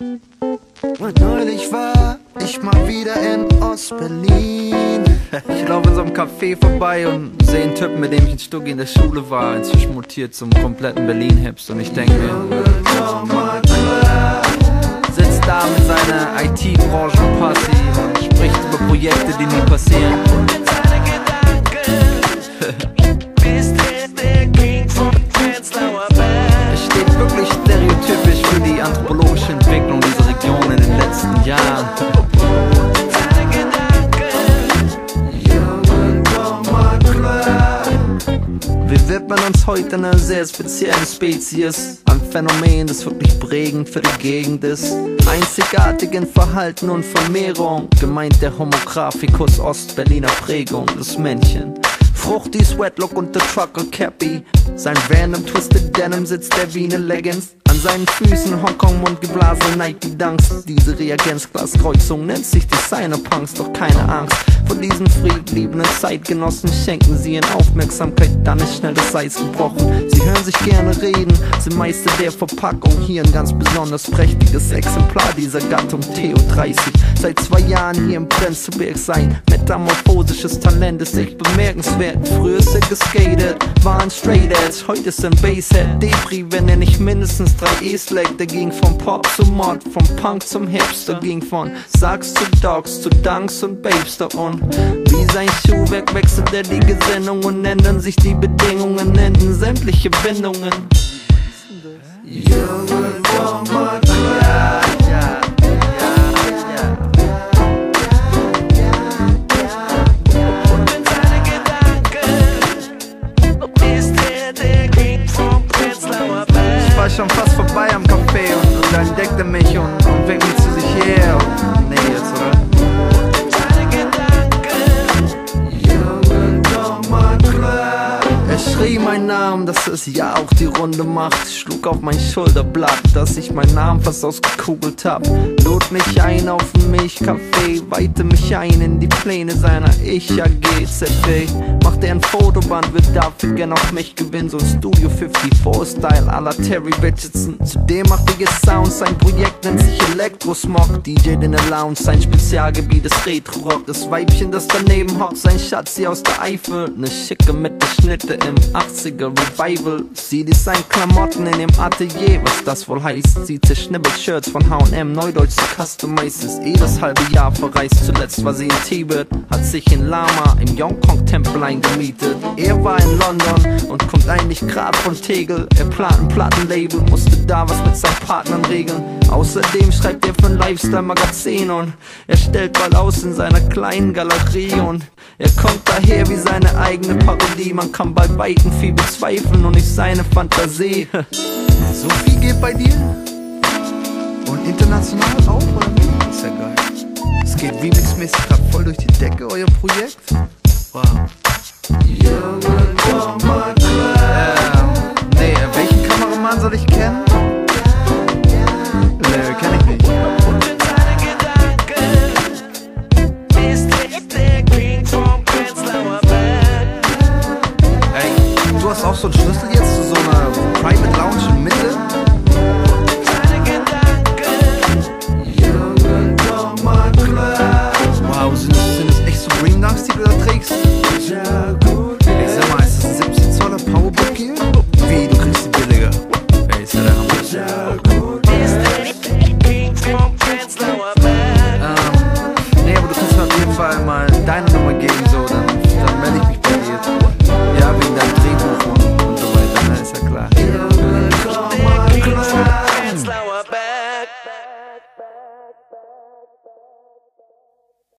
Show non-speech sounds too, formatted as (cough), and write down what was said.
Neulich war ich mal wieder in Ostberlin. (laughs) Ich laufe in so einem Café vorbei und sehe einen Typen, mit dem ich in Stuttgart in der Schule war, inzwischen mutiert zum kompletten Berlin-Hips. Und ich denke mir, Wir widmen uns heute einer sehr speziellen Spezies, ein Phänomen, das wirklich prägend für die Gegend ist. Einzigartigen Verhalten und Vermehrung, gemeint der Homographicus Ostberliner Prägung, das Männchen. Fruchti Sweatlook und der Trucker Cappy. Sein random Twisted Denim sitzt der wie ne Leggings. An seinen Füßen Hongkong Mund geblasene Nike Dunks. Diese Reagenzglaskreuzung nennt sich Designer Punks, doch keine Angst. Von diesen friedliebenden Zeitgenossen schenken sie ihnen Aufmerksamkeit, dann ist schnell das Eis gebrochen. Sie hören sich gerne reden, sind Meister der Verpackung. Hier ein ganz besonders prächtiges Exemplar dieser Gattung Theo 30. Seit zwei Jahren hier im Prenzlberg sein metamorphosisches Talent ist echt bemerkenswert. Früher ist er geskatet, war ein Straight Edge, heute ist ein Basshead. Depri, wenn er nicht mindestens drei E's legt. Der ging vom Pop zum Mod, vom Punk zum Hipster, ging von Sachs zu Dogs zu Dunks und Babester und wie sein Schuhwerk wechselt er die Gesinnung und ändern sich die Bedingungen, enden sämtliche Bindungen. Ich war schon fast vorbei am Café und, und da entdeckte mich und, und winkt mich zu sich her. Und, nee, jetzt, Er schrie meinen Namen, dass es ja auch die Runde macht. Schlug auf mein Schulterblatt, dass ich meinen Namen fast ausgekugelt hab. Lud mich ein auf ein Milchkaffee, weihte mich ein in die Pläne seiner Ich-AG-ZB. Machte ein Fotoband, wird dafür gern auf mich gewinnen. So ein Studio 54-Style à la Terry Richardson. Zudem macht er jetzt Sounds, sein Projekt nennt sich Elektrosmog. DJ in der Lounge, sein Spezialgebiet ist Retro-Rock. Das Weibchen, das daneben hockt, sein Schatzi aus der Eifel. Ne schicke mit der Schnitte im 80er Revival. Sie designt Klamotten in dem Atelier, was das wohl heißt. Sie zerschnibbelt Shirts von H&M, Neudeutsch zu Customize. Ist eh das halbe Jahr verreist. Zuletzt war sie in Tibet, hat sich in Lama im Yongkong-Tempel eingemietet. Er war in London und kommt eigentlich grad von Tegel. Er plant ein Plattenlabel, musste da was mit seinen Partnern regeln. Außerdem schreibt er für ein Lifestyle-Magazin und er stellt bald aus in seiner kleinen Galerie und er kommt daher wie seine eigene Parodie. Man kann bei Weitem viel bezweifeln und nicht seine Fantasie. (laughs) So viel geht bei dir? Und international auch, oder wie? Ist ja geil. Es geht remixmäßig grad voll durch die Decke, euer Projekt. Wow. Du hast auch so einen Schlüssel jetzt zu so einer Private Lounge in Mitte?